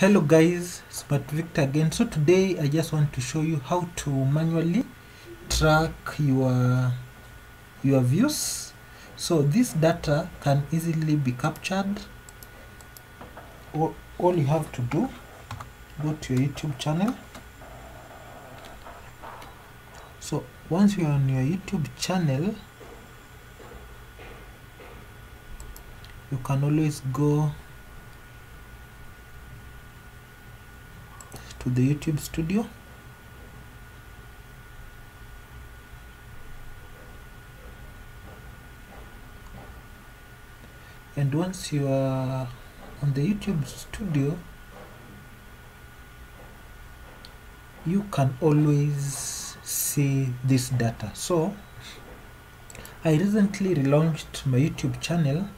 hello guys. It's smart victor again. So today i just want to show you how to manually track your your views. So this data can easily be captured. All, all you have to do go to your youtube channel. So once you're on your youtube channel you can always go the YouTube studio. And once you are on the YouTube studio you can always see this data. So I recently relaunched my YouTube channel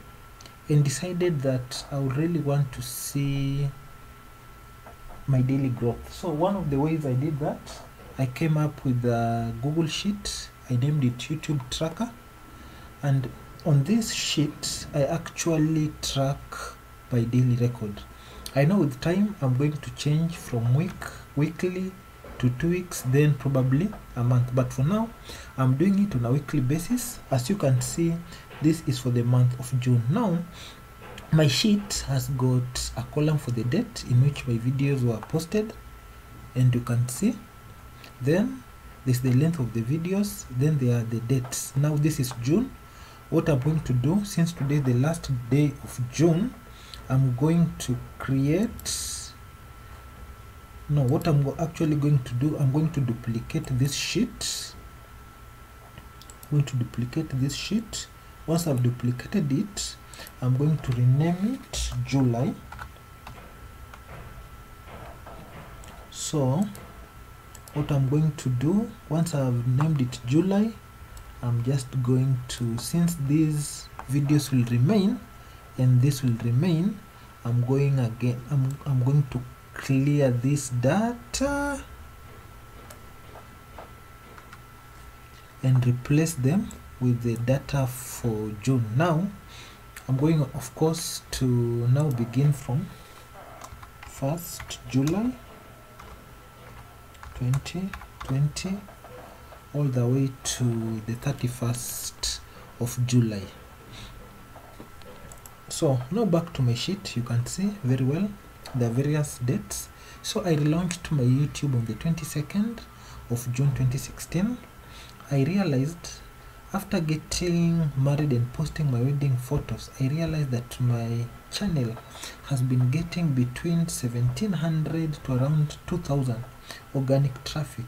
and decided that I would really want to see my daily growth. So one of the ways I did that, I came up with a Google Sheet. I named it YouTube Tracker. And on this sheet, I actually track my daily record. I know with time I'm going to change from week, weekly to two weeks, then probably a month. But for now, I'm doing it on a weekly basis. As you can see, this is for the month of June. Now, my sheet has got a column for the date in which my videos were posted and you can see. Then this is the length of the videos then there are the dates. Now this is june. What i'm going to do since today is the last day of june i'm going to create no what i'm actually going to do i'm going to duplicate this sheet. I'm going to duplicate this sheet. Once i've duplicated it I'm going to rename it July. So what I'm going to do once I've named it July I'm just going to since these videos will remain and this will remain I'm going again I'm, I'm going to clear this data and replace them with the data for June. Now I'm going of course to now begin from 1st July 2020 all the way to the 31st of July. So now back to my sheet. You can see very well the various dates. So I relaunched my YouTube on the 22nd of June 2016 I realized after getting married and posting my wedding photos i realized that my channel has been getting between 1700 to around 2000 organic traffic.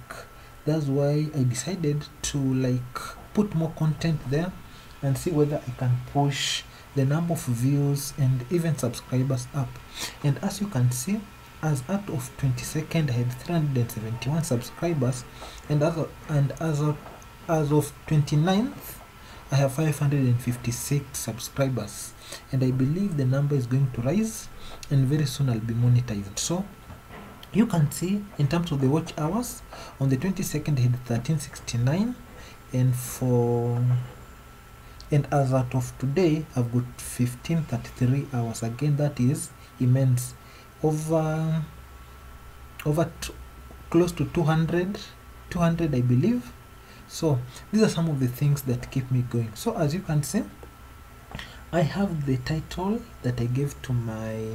That's why i decided to like put more content there and see whether i can push the number of views and even subscribers up. And as you can see as at of 22nd i had 371 subscribers and as and as of as of 29th i have 556 subscribers and i believe the number is going to rise and very soon i'll be monetized. So you can see in terms of the watch hours on the 22nd I had 1369 and for and as out of today i've got 1533 hours. Again that is immense. Over over close to 200 200 i believe so these are some of the things that keep me going. So as you can see i have the title that i gave to my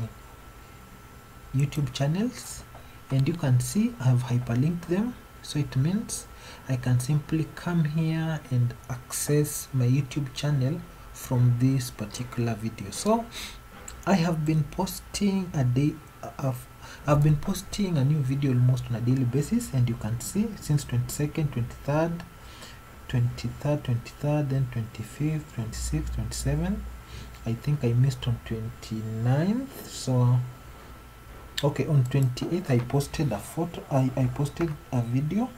youtube channels and you can see i have hyperlinked them. So it means i can simply come here and access my youtube channel from this particular video. So i have been posting a day of I've been posting a new video almost on a daily basis and you can see since 22nd 23rd 23rd 23rd then 25th 26th 27th i think i missed on 29th so okay on 28th i posted a photo i, I posted a video.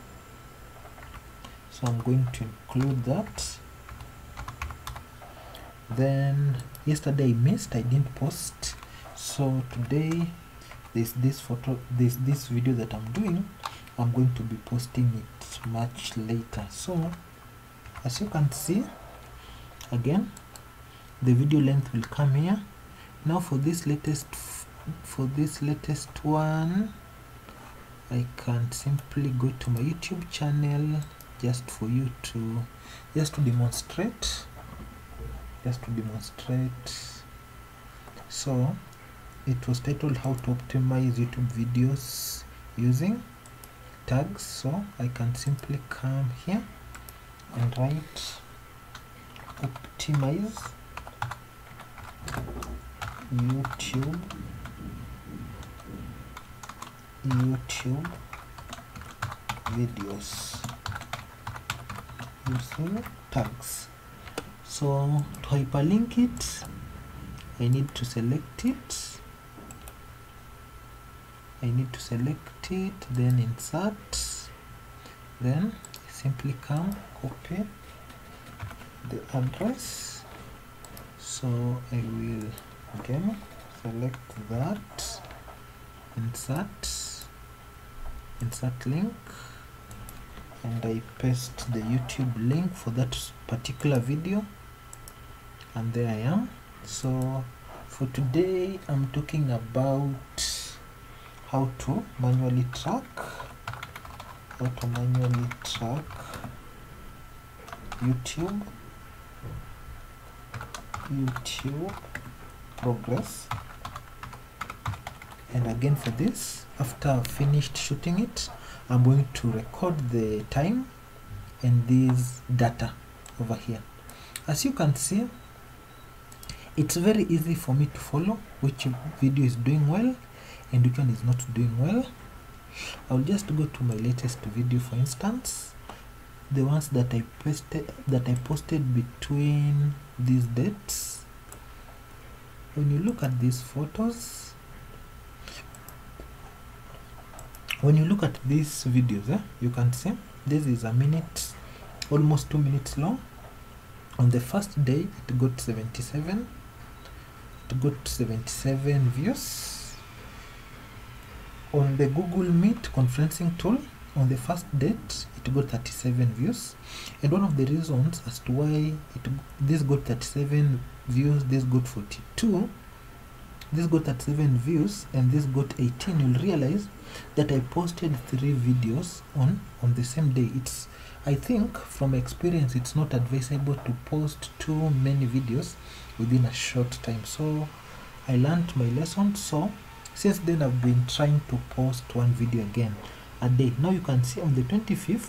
So i'm going to include that. Then yesterday i missed i didn't post. So today this this photo this this video that i'm doing i'm going to be posting it much later. So as you can see again the video length will come here. Now for this latest for this latest one I can simply go to my YouTube channel just for you to just to demonstrate just to demonstrate. So it was titled how to optimize YouTube videos using tags. So I can simply come here and write optimize YouTube. YouTube videos. Using tags so to hyperlink it I need to select it. I need to select it then insert then simply come copy the address. So I will again select that insert insert link and I paste the YouTube link for that particular video and there I am. So for today I'm talking about how to manually track how to manually track YouTube. YouTube progress. And again for this after I've finished shooting it I'm going to record the time and this data over here. As you can see it's very easy for me to follow which video is doing well and which one is not doing well I'll just go to my latest video for instance. The ones that I posted that I posted between these dates. When you look at these photos when you look at these videos eh, you can see this is a minute almost two minutes long. On the first day it got 77 it got 77 views on the google meet conferencing tool on the first date it got 37 views. And one of the reasons as to why it this got 37 views this got 42 this got 37 views and this got 18 you'll realize that i posted three videos on on the same day. It's i think from experience it's not advisable to post too many videos within a short time. So i learned my lesson. So since then i've been trying to post one video again a day. Now you can see on the 25th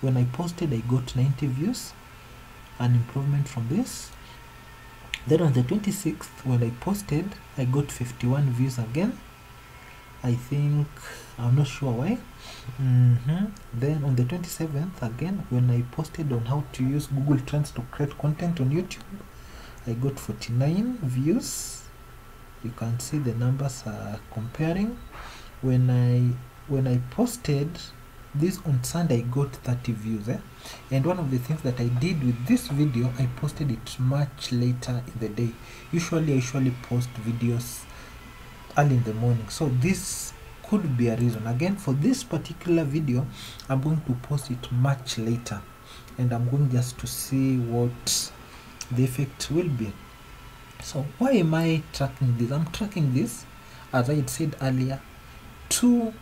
when i posted i got 90 views an improvement from this. Then on the 26th when i posted i got 51 views again. I think i'm not sure why. Mm -hmm. then on the 27th again when i posted on how to use google trends to create content on youtube i got 49 views you can see the numbers are comparing. When i when i posted this on sunday i got 30 views eh? and one of the things that i did with this video i posted it much later in the day. Usually i usually post videos early in the morning. So this could be a reason. Again for this particular video i'm going to post it much later. And i'm going just to see what the effect will be so why am i tracking this? I'm tracking this as i said earlier to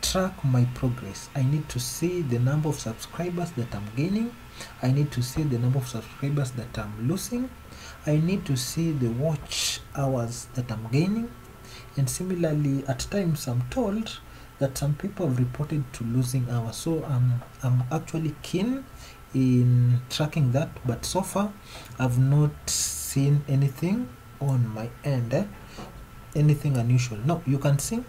track my progress. I need to see the number of subscribers that i'm gaining. I need to see the number of subscribers that i'm losing. I need to see the watch hours that i'm gaining. And similarly at times i'm told that some people have reported to losing hours. So i'm i'm actually keen in tracking that but so far i've not seen anything on my end eh? anything unusual. No you can see.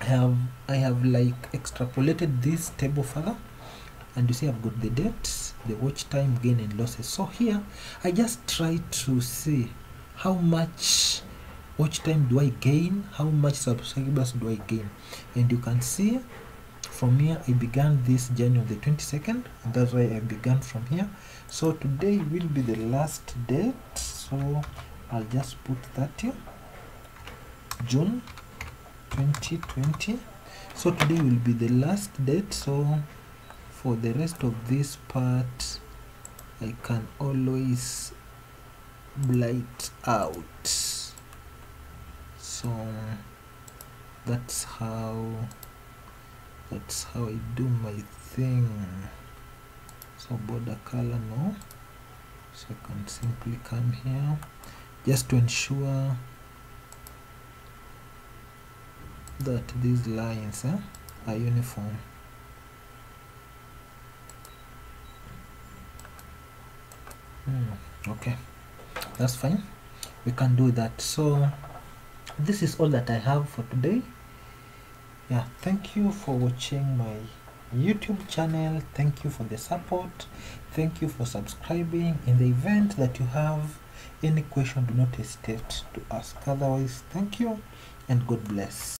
I have I have like extrapolated this table further. And you see I've got the dates the watch time gain and losses. So here I just try to see how much watch time do I gain how much subscribers do I gain. And you can see from here I began this journey on the 22nd and that's why I began from here so today will be the last date. So I'll just put 30 June 2020 so today will be the last date. So for the rest of this part I can always blight out. So that's how that's how I do my thing so border color no. So I can simply come here. Just to ensure that these lines eh, are uniform. Hmm, okay. That's fine. We can do that. So this is all that I have for today. Yeah thank you for watching my youtube channel. Thank you for the support. Thank you for subscribing in the event that you have any question do not hesitate to ask otherwise. Thank you and god bless